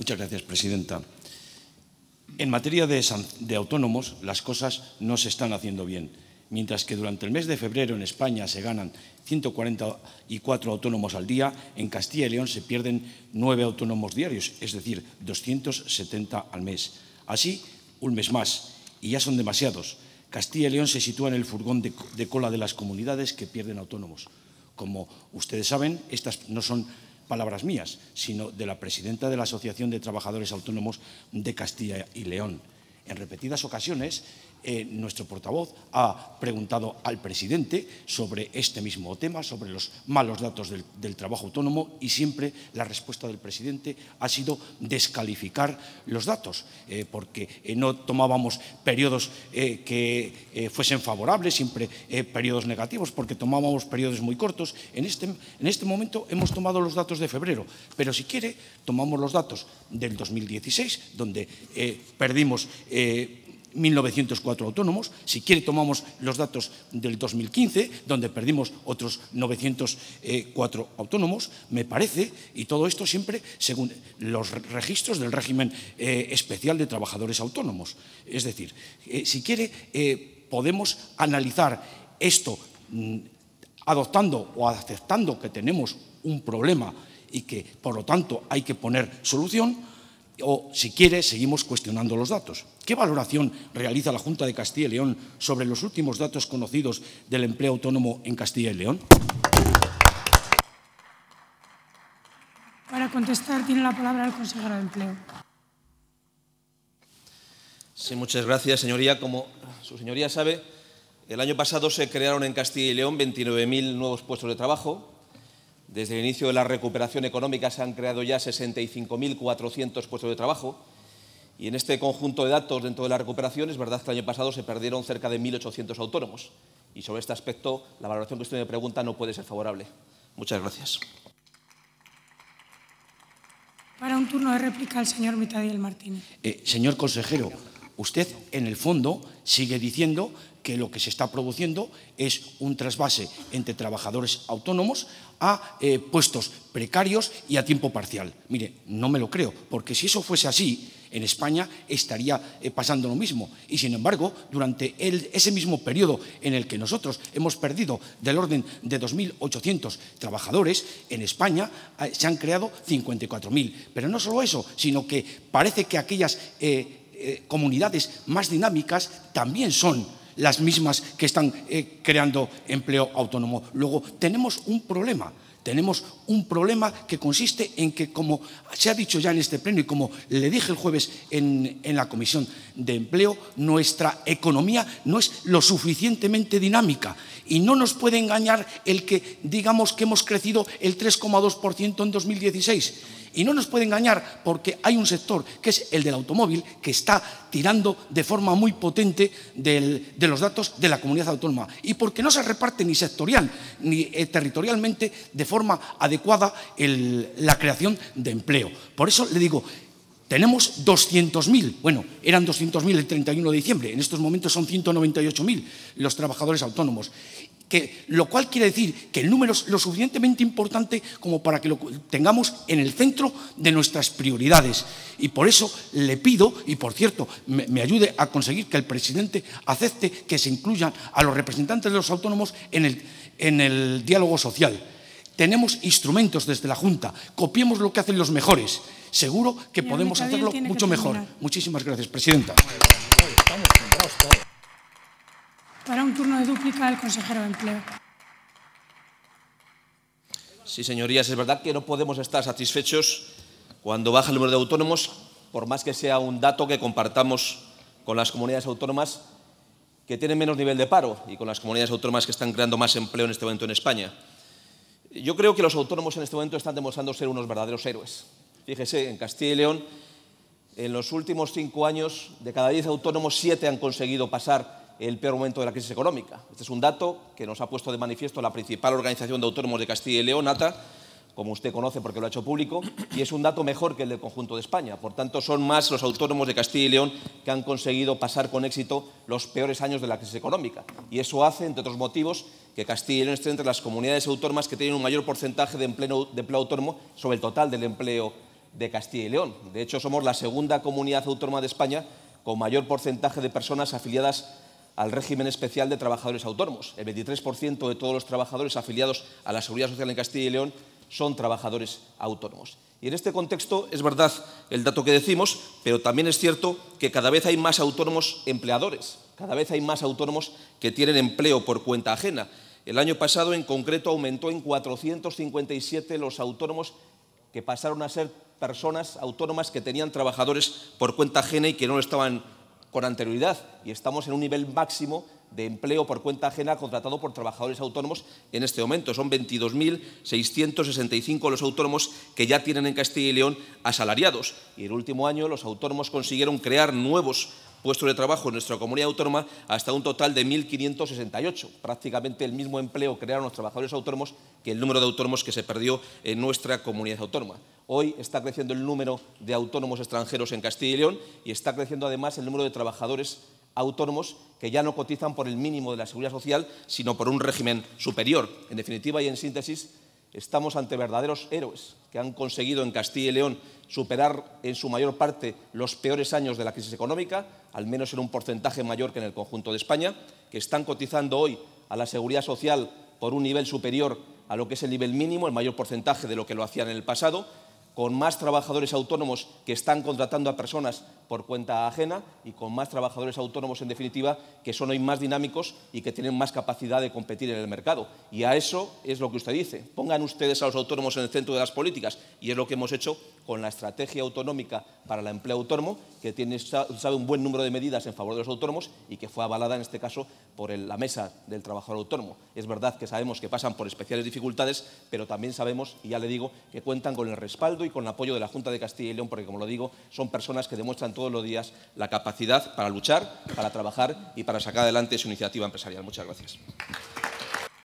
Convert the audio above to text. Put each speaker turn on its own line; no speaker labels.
Muchas gracias, presidenta. En materia de, autónomos, las cosas no se están haciendo bien. Mientras que durante el mes de febrero en España se ganan 144 autónomos al día, en Castilla y León se pierden nueve autónomos diarios, es decir, 270 al mes. Así, un mes más, y ya son demasiados. Castilla y León se sitúa en el furgón de cola de las comunidades que pierden autónomos. Como ustedes saben, estas no son palabras mías, sino de la presidenta de la Asociación de Trabajadores Autónomos de Castilla y León. En repetidas ocasiones eh, nuestro portavoz ha preguntado al presidente sobre este mismo tema, sobre los malos datos del, trabajo autónomo y siempre la respuesta del presidente ha sido descalificar los datos, eh, porque eh, no tomábamos periodos que fuesen favorables, siempre periodos negativos, porque tomábamos periodos muy cortos. En este, en este momento hemos tomado los datos de febrero, pero si quiere tomamos los datos del 2016, donde perdimos 1.904 autónomos. Si quiere, tomamos los datos del 2015, donde perdimos otros 904 autónomos. Me parece, y todo esto siempre según los registros del régimen eh, especial de trabajadores autónomos. Es decir, eh, si quiere, eh, podemos analizar esto mm, adoptando o aceptando que tenemos un problema y que, por lo tanto, hay que poner solución, o, si quiere, seguimos cuestionando los datos. ¿Qué valoración realiza la Junta de Castilla y León sobre los últimos datos conocidos del empleo autónomo en Castilla y León?
Para contestar tiene la palabra el consejero de Empleo.
Sí, muchas gracias, señoría. Como su señoría sabe, el año pasado se crearon en Castilla y León 29.000 nuevos puestos de trabajo, desde el inicio de la recuperación económica se han creado ya 65.400 puestos de trabajo y en este conjunto de datos dentro de la recuperación es verdad que el año pasado se perdieron cerca de 1.800 autónomos y sobre este aspecto la valoración que usted me pregunta no puede ser favorable. Muchas gracias.
Para un turno de réplica el señor Mitadiel Martínez.
Eh, señor consejero, usted en el fondo sigue diciendo que lo que se está produciendo es un trasvase entre trabajadores autónomos a eh, puestos precarios y a tiempo parcial. Mire, no me lo creo, porque si eso fuese así, en España estaría eh, pasando lo mismo. Y sin embargo, durante ese mismo periodo en el que nosotros hemos perdido del orden de 2.800 trabajadores, en España eh, se han creado 54.000. Pero no solo eso, sino que parece que aquellas comunidades más dinámicas también son las mismas que están eh, creando empleo autónomo. Luego, tenemos un problema. Tenemos un problema que consiste en que, como se ha dicho ya en este pleno y como le dije el jueves en la Comisión de Empleo, nuestra economía no es lo suficientemente dinámica y no nos puede engañar el que digamos que hemos crecido el 3,2% en 2016 y no nos puede engañar porque hay un sector, que es el del automóvil, que está tirando de forma muy potente de los datos de la comunidad autónoma. Y porque no se reparte ni sectorial ni eh, territorialmente de forma adecuada la creación de empleo. Por eso le digo, tenemos 200.000, bueno, eran 200.000 el 31 de diciembre, en estos momentos son 198.000 los trabajadores autónomos que, lo cual quiere decir que el número es lo suficientemente importante como para que lo tengamos en el centro de nuestras prioridades. Y por eso le pido, y por cierto, me, me ayude a conseguir que el presidente acepte que se incluyan a los representantes de los autónomos en el, en el diálogo social. Tenemos instrumentos desde la Junta, copiemos lo que hacen los mejores. Seguro que podemos hacerlo mucho mejor. Muchísimas gracias, Presidenta.
Para un turno de dúplica, el consejero de Empleo.
Sí, señorías, es verdad que no podemos estar satisfechos cuando baja el número de autónomos, por más que sea un dato que compartamos con las comunidades autónomas que tienen menos nivel de paro y con las comunidades autónomas que están creando más empleo en este momento en España. Yo creo que los autónomos en este momento están demostrando ser unos verdaderos héroes. Fíjese, en Castilla y León, en los últimos cinco años, de cada diez autónomos, siete han conseguido pasar el peor momento de la crisis económica. Este es un dato que nos ha puesto de manifiesto la principal organización de autónomos de Castilla y León, ATA, como usted conoce porque lo ha hecho público, y es un dato mejor que el del conjunto de España. Por tanto, son más los autónomos de Castilla y León que han conseguido pasar con éxito los peores años de la crisis económica. Y eso hace, entre otros motivos, que Castilla y León esté entre las comunidades autónomas que tienen un mayor porcentaje de empleo, de empleo autónomo sobre el total del empleo de Castilla y León. De hecho, somos la segunda comunidad autónoma de España con mayor porcentaje de personas afiliadas al régimen especial de trabajadores autónomos. El 23% de todos los trabajadores afiliados a la Seguridad Social en Castilla y León son trabajadores autónomos. Y en este contexto es verdad el dato que decimos, pero también es cierto que cada vez hay más autónomos empleadores, cada vez hay más autónomos que tienen empleo por cuenta ajena. El año pasado, en concreto, aumentó en 457 los autónomos que pasaron a ser personas autónomas que tenían trabajadores por cuenta ajena y que no estaban con anterioridad. Y estamos en un nivel máximo de empleo por cuenta ajena contratado por trabajadores autónomos en este momento. Son 22.665 los autónomos que ya tienen en Castilla y León asalariados. Y el último año los autónomos consiguieron crear nuevos puestos de trabajo en nuestra comunidad autónoma hasta un total de 1.568. Prácticamente el mismo empleo crearon los trabajadores autónomos que el número de autónomos que se perdió en nuestra comunidad autónoma. Hoy está creciendo el número de autónomos extranjeros en Castilla y León y está creciendo además el número de trabajadores autónomos que ya no cotizan por el mínimo de la seguridad social, sino por un régimen superior. En definitiva y en síntesis, estamos ante verdaderos héroes que han conseguido en Castilla y León superar en su mayor parte los peores años de la crisis económica, al menos en un porcentaje mayor que en el conjunto de España, que están cotizando hoy a la seguridad social por un nivel superior a lo que es el nivel mínimo, el mayor porcentaje de lo que lo hacían en el pasado, con más trabajadores autónomos que están contratando a personas por cuenta ajena y con más trabajadores autónomos, en definitiva, que son hoy más dinámicos y que tienen más capacidad de competir en el mercado. Y a eso es lo que usted dice. Pongan ustedes a los autónomos en el centro de las políticas y es lo que hemos hecho con la estrategia autonómica para el empleo autónomo, que tiene, sabe, un buen número de medidas en favor de los autónomos y que fue avalada, en este caso, por la mesa del trabajador autónomo. Es verdad que sabemos que pasan por especiales dificultades, pero también sabemos, y ya le digo, que cuentan con el respaldo con el apoyo de la Junta de Castilla y León, porque, como lo digo, son personas que demuestran todos los días la capacidad para luchar, para trabajar y para sacar adelante su iniciativa empresarial. Muchas gracias.